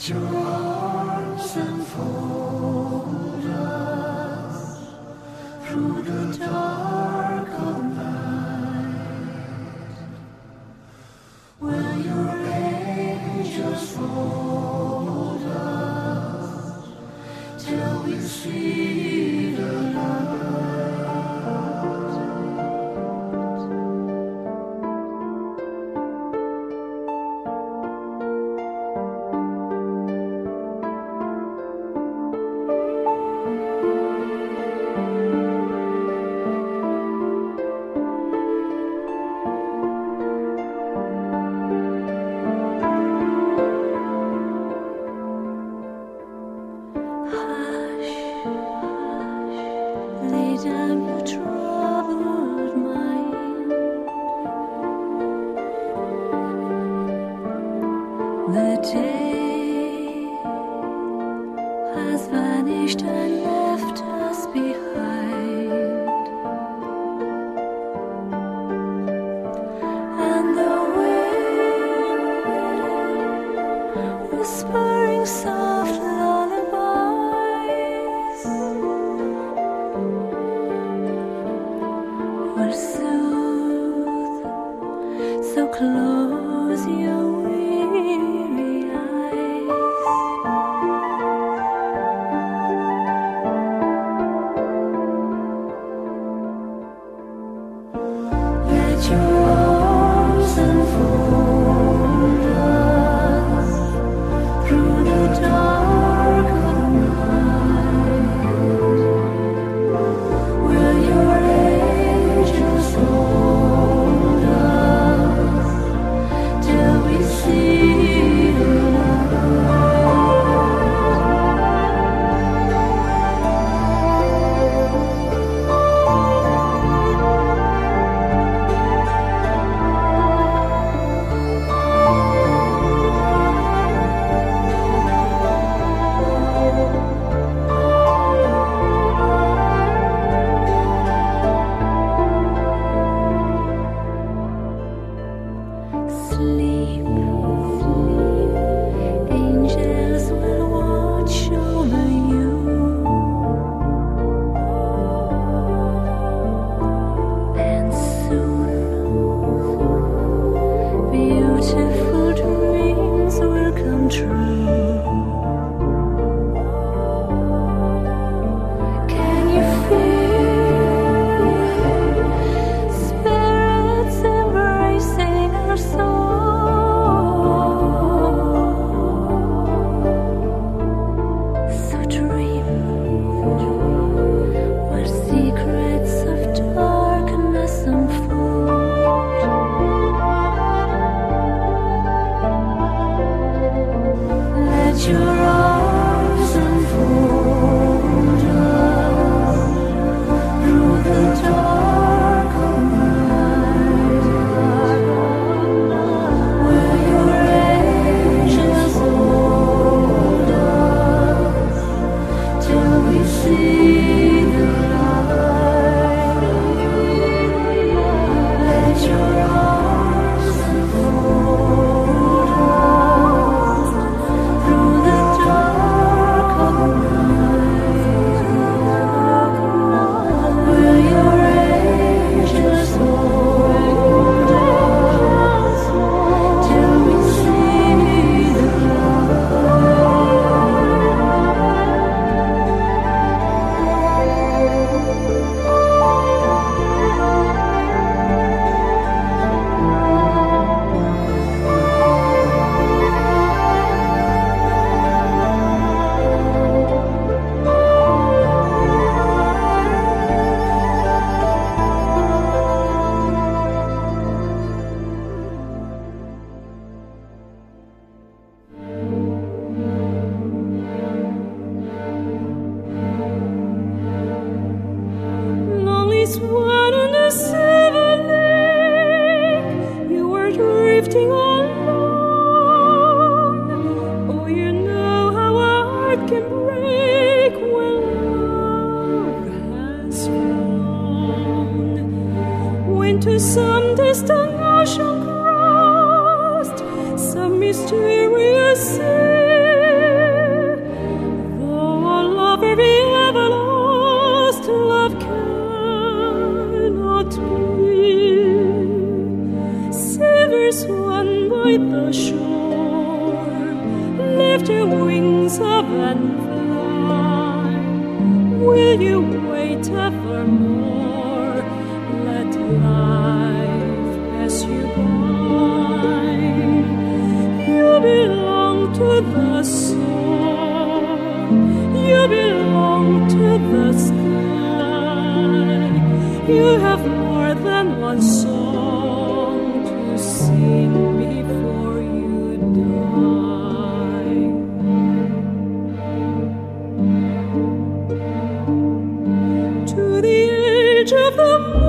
Let your arms enfold us through the dark of night. Will your angels fold us till we see? and left us behind. And the wind, whispering soft lullabies, will soothe. So close your eyes. your shore, lift your wings up and fly. Will you wait evermore? Let life pass you by. You belong to the soul, you belong to the sky. You have more than one soul. the